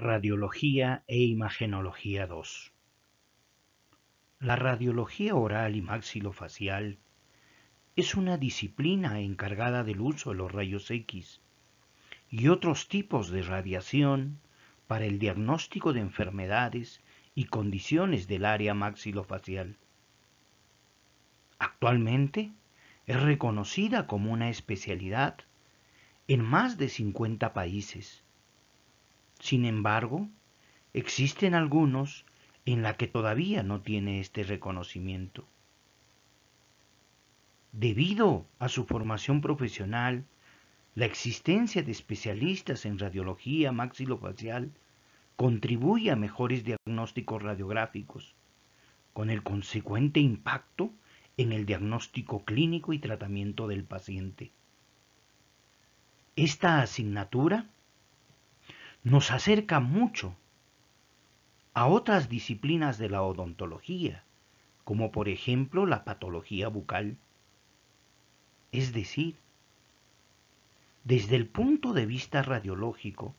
Radiología e Imagenología 2 La radiología oral y maxilofacial es una disciplina encargada del uso de los rayos X y otros tipos de radiación para el diagnóstico de enfermedades y condiciones del área maxilofacial. Actualmente es reconocida como una especialidad en más de 50 países sin embargo, existen algunos en la que todavía no tiene este reconocimiento. Debido a su formación profesional, la existencia de especialistas en radiología maxilofacial contribuye a mejores diagnósticos radiográficos, con el consecuente impacto en el diagnóstico clínico y tratamiento del paciente. Esta asignatura nos acerca mucho a otras disciplinas de la odontología, como por ejemplo la patología bucal. Es decir, desde el punto de vista radiológico,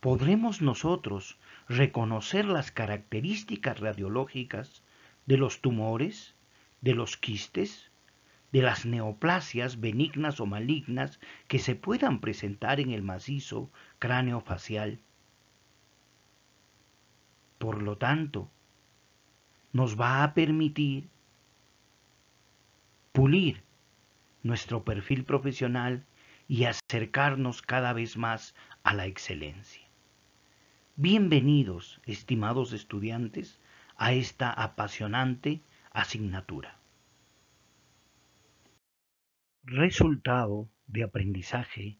podremos nosotros reconocer las características radiológicas de los tumores, de los quistes, de las neoplasias benignas o malignas que se puedan presentar en el macizo cráneo facial. Por lo tanto, nos va a permitir pulir nuestro perfil profesional y acercarnos cada vez más a la excelencia. Bienvenidos, estimados estudiantes, a esta apasionante asignatura. Resultado de aprendizaje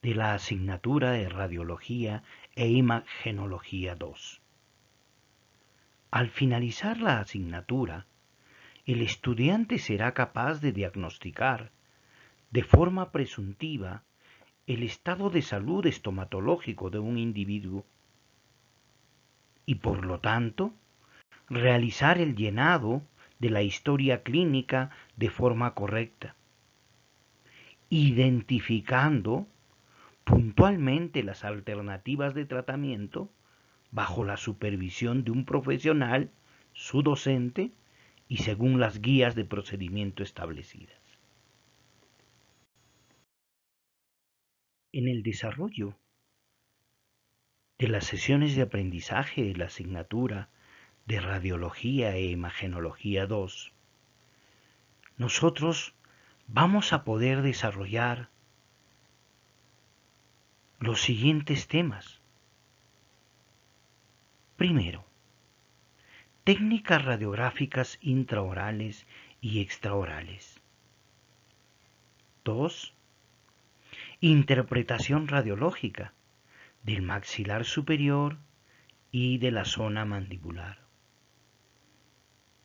de la asignatura de Radiología e Imagenología 2. Al finalizar la asignatura, el estudiante será capaz de diagnosticar de forma presuntiva el estado de salud estomatológico de un individuo y por lo tanto realizar el llenado de la historia clínica de forma correcta identificando puntualmente las alternativas de tratamiento bajo la supervisión de un profesional, su docente y según las guías de procedimiento establecidas. En el desarrollo de las sesiones de aprendizaje de la asignatura de Radiología e Imagenología 2, nosotros vamos a poder desarrollar los siguientes temas. Primero, técnicas radiográficas intraorales y extraorales. 2. Interpretación radiológica del maxilar superior y de la zona mandibular.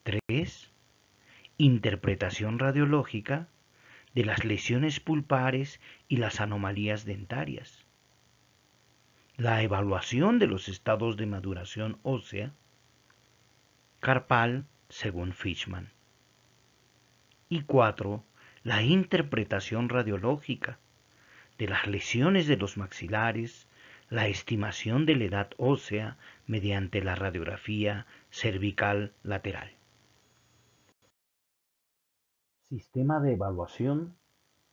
3. Interpretación radiológica de las lesiones pulpares y las anomalías dentarias. La evaluación de los estados de maduración ósea. Carpal, según Fishman. Y cuatro, la interpretación radiológica de las lesiones de los maxilares, la estimación de la edad ósea mediante la radiografía cervical lateral. Sistema de evaluación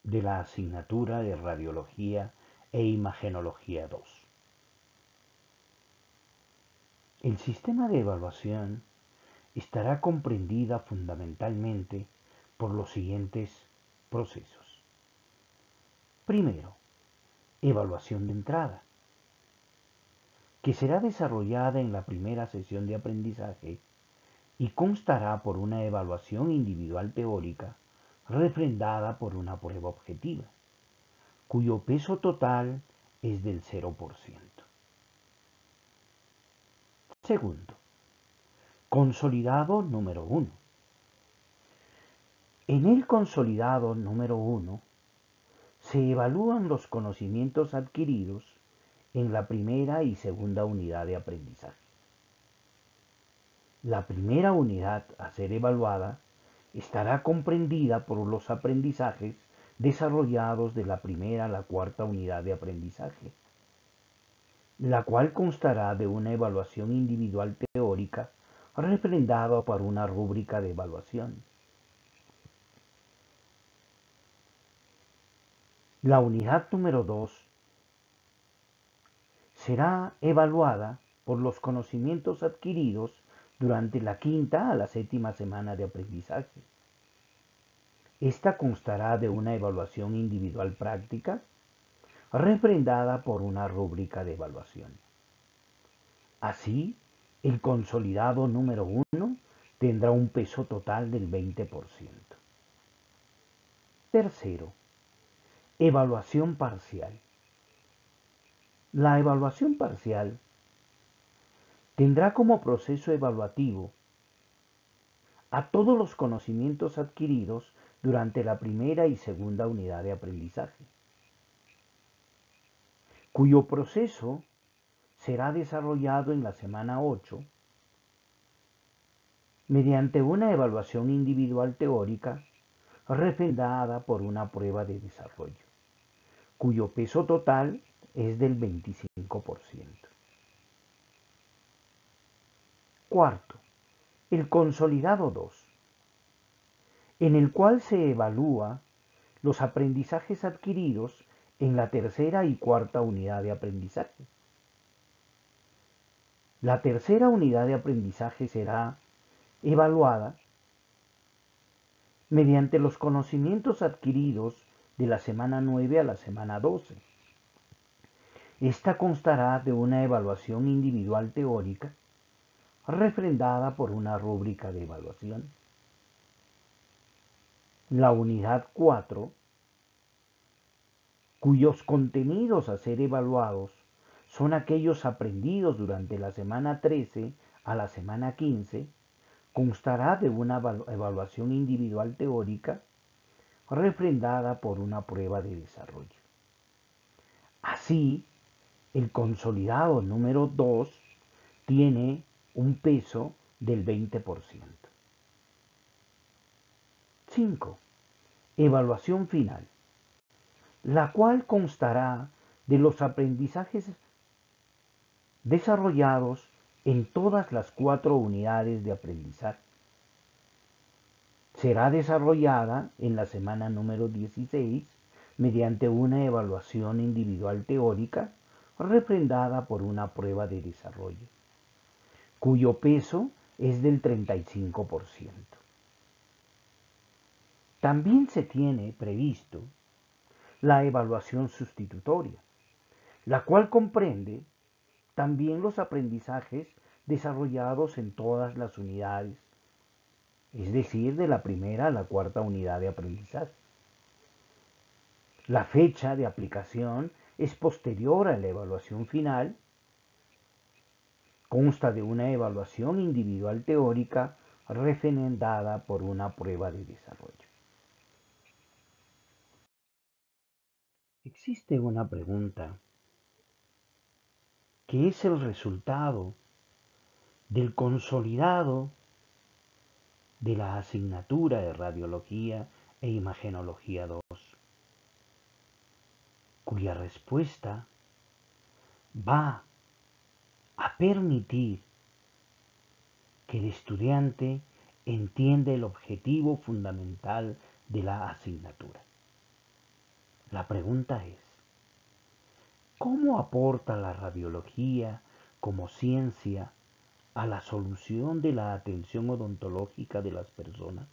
de la asignatura de Radiología e Imagenología 2. El sistema de evaluación estará comprendida fundamentalmente por los siguientes procesos. Primero, evaluación de entrada, que será desarrollada en la primera sesión de aprendizaje y constará por una evaluación individual teórica refrendada por una prueba objetiva, cuyo peso total es del 0%. Segundo, consolidado número 1. En el consolidado número 1 se evalúan los conocimientos adquiridos en la primera y segunda unidad de aprendizaje. La primera unidad a ser evaluada estará comprendida por los aprendizajes desarrollados de la primera a la cuarta unidad de aprendizaje. la cual constará de una evaluación individual teórica refrendada por una rúbrica de evaluación. La unidad número 2 será evaluada por los conocimientos adquiridos durante la quinta a la séptima semana de aprendizaje. Esta constará de una evaluación individual práctica refrendada por una rúbrica de evaluación. Así, el consolidado número 1 tendrá un peso total del 20%. Tercero, evaluación parcial. La evaluación parcial tendrá como proceso evaluativo a todos los conocimientos adquiridos durante la primera y segunda unidad de aprendizaje, cuyo proceso será desarrollado en la semana 8 mediante una evaluación individual teórica refrendada por una prueba de desarrollo, cuyo peso total es del 25%. Cuarto, el consolidado 2, en el cual se evalúa los aprendizajes adquiridos en la tercera y cuarta unidad de aprendizaje. La tercera unidad de aprendizaje será evaluada mediante los conocimientos adquiridos de la semana 9 a la semana 12. Esta constará de una evaluación individual teórica refrendada por una rúbrica de evaluación. La unidad 4, cuyos contenidos a ser evaluados son aquellos aprendidos durante la semana 13 a la semana 15, constará de una evaluación individual teórica refrendada por una prueba de desarrollo. Así, el consolidado número 2 tiene un peso del 20%. 5. Evaluación final, la cual constará de los aprendizajes desarrollados en todas las cuatro unidades de aprendizaje. Será desarrollada en la semana número 16 mediante una evaluación individual teórica refrendada por una prueba de desarrollo, cuyo peso es del 35%. También se tiene previsto la evaluación sustitutoria, la cual comprende también los aprendizajes desarrollados en todas las unidades, es decir, de la primera a la cuarta unidad de aprendizaje. La fecha de aplicación es posterior a la evaluación final, consta de una evaluación individual teórica refrendada por una prueba de desarrollo. Existe una pregunta que es el resultado del consolidado de la asignatura de Radiología e Imagenología 2, cuya respuesta va a permitir que el estudiante entienda el objetivo fundamental de la asignatura. La pregunta es, ¿Cómo aporta la radiología como ciencia a la solución de la atención odontológica de las personas?